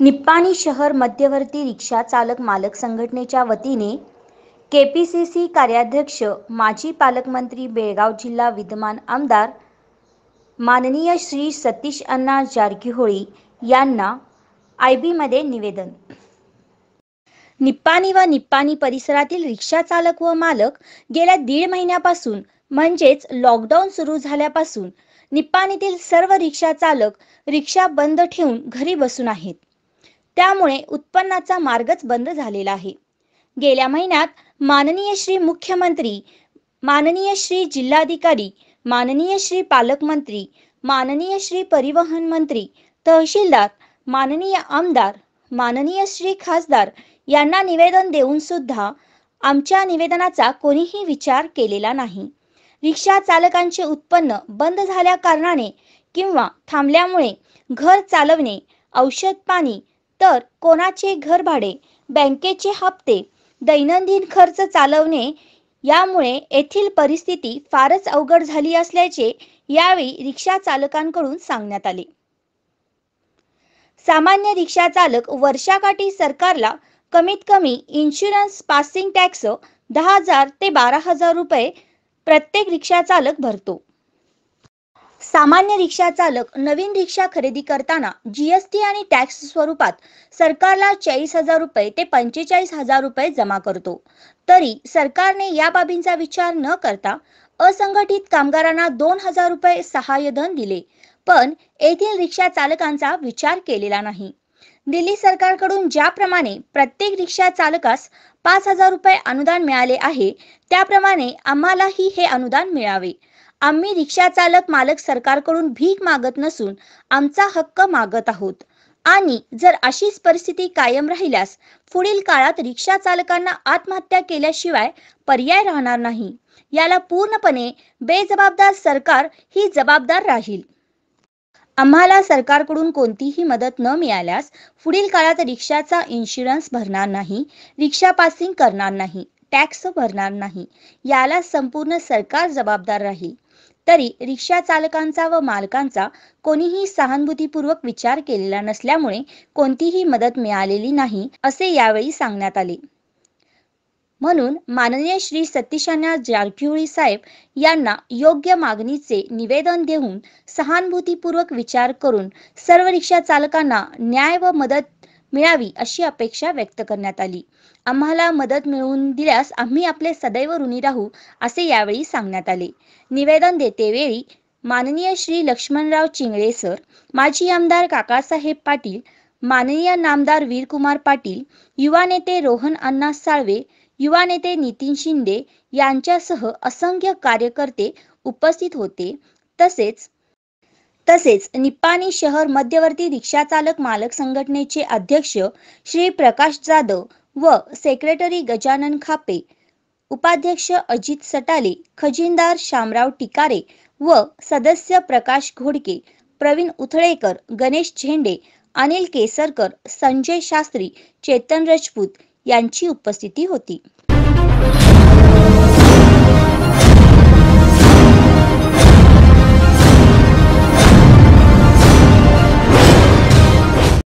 निप्पाणी शहर मध्यवर्ती रिक्षा चालक मालक संघटनेच्या वतीने के पी सी सी कार्याध्यक्ष माजी पालकमंत्री बेळगाव जिल्हा विद्यमान आमदार माननीय श्री सतीश अण्णा जारकीहोळी यांना आय बीमध्ये निवेदन. निप्पाणी व निप्पाणी परिसरातील रिक्षा चालक व मालक गेल्या दीड महिन्यापासून म्हणजेच लॉकडाऊन सुरू झाल्यापासून निप्पाणीतील सर्व रिक्षा चालक रिक्षा बंद ठेवून घरी बसून आहेत. त्यामुळे उत्पन्नाचा मार्गच बंद झालेला आहे. गेल्या महिन्यात माननीय श्री मुख्यमंत्री माननीय श्री जिल्हाधिकारी माननीय श्री पालकमंत्री माननीय श्री परिवहन मंत्री तहसीलदार माननीय आमदार माननीय श्री खासदार यांना निवेदन देऊन सुद्धा आमच्या निवेदनाचा कोणीही विचार केलेला नाही. रिक्षा चालकांचे उत्पन्न बंद झाल्या कारणाने किंवा थांबल्यामुळे घर चालवणे औषध पाणी तर कोणाचे घर भाडे बँकेचे हप्ते दैनंदिन खर्च चालवणे यामुळे येथील परिस्थिती फारच अवघड झाली असल्याचे यावेळी रिक्षा चालकांकडून सांगण्यात आले. सामान्य रिक्षा चालक वर्षाकाठी सरकारला कमीत कमी इन्शुरन्स पासिंग टॅक्स दहा हजार ते बारा हजार रुपये प्रत्येक रिक्षा चालक भरतो. सामान्य रिक्षा चालक नवीन रिक्षा खरेदी करताना जीएसटी आणि टॅक्स स्वरूपात सरकारला चाळीस हजार रुपये ते पंचेचाळीस हजार रुपये जमा करतो. तरी सरकारने या बाबींचा विचार न करता असंघटित कामगारांना दोन हजार रुपये सहाय्यधन दिले. पण येथील रिक्षा चालकांचा विचार केलेला नाही. दिल्ली सरकारकडून ज्याप्रमाणे प्रत्येक रिक्षा चालकास पाच हजार रुपये अनुदान मिळाले आहे त्याप्रमाणे आम्हालाही हे अनुदान मिळावे. आम्ही रिक्षा चालक मालक सरकारकडून भीक मागत नसून आमचा हक्क मागत आहोत. आणि जर अशीच परिस्थिती कायम राहिल्यास पुढील काळात रिक्षा चालकांना आत्महत्या केल्याशिवाय पर्याय राहणार नाही. याला पूर्णपणे बेजबाबदार सरकार ही जबाबदार राहील. आम्हाला सरकारकडून कोणतीही मदत न मिळाल्यास पुढील काळात रिक्षाचा इन्शुरन्स भरणार नाही रिक्षा पासिंग करणार नाही टॅक्स भरणार नाही. याला संपूर्ण सरकार जबाबदार राहील. तरी रिक्षा चालकांचा व मालकांचा कोणीही सहानुभूतीपूर्वक विचार केलेला नसल्यामुळे कोणतीही मदत मिळालेली नाही असे यावेळी सांगण्यात आले. म्हणून माननीय श्री सतीशाना जारकिहोळी साहेब यांना योग्य मागणीचे निवेदन देऊन सहानुभूतीपूर्वक विचार करून सर्व रिक्षा चालकांना न्याय व मदत मिळावी अशी अपेक्षा व्यक्त करण्यात आली. आम्हाला मदत मिळवून दिल्यास आम्ही आपले सदैव ऋणी राहू असे यावेळी सांगण्यात आले. निवेदन देतेवेळी माननीय श्री लक्ष्मणराव चिंगळे सर माजी आमदार काकासाहेब पाटील माननीय नामदार वीरकुमार पाटील युवा नेते रोहन अण्णा साळवे युवा नेते नितीन शिंदे यांच्यासह असंख्य कार्यकर्ते उपस्थित होते. तसेच तसेच निपाणी शहर मध्यवर्ती रिक्षा चालक मालक संघटनेचे अध्यक्ष श्री प्रकाश जाधव व सेक्रेटरी गजानन खापे उपाध्यक्ष अजित सटाले खजिनदार शामराव टिकारे व सदस्य प्रकाश घोडके प्रवीण उथळेकर गणेश झेंडे अनिल केसरकर संजय शास्त्री चेतन राजपूत यांची उपस्थिती होती.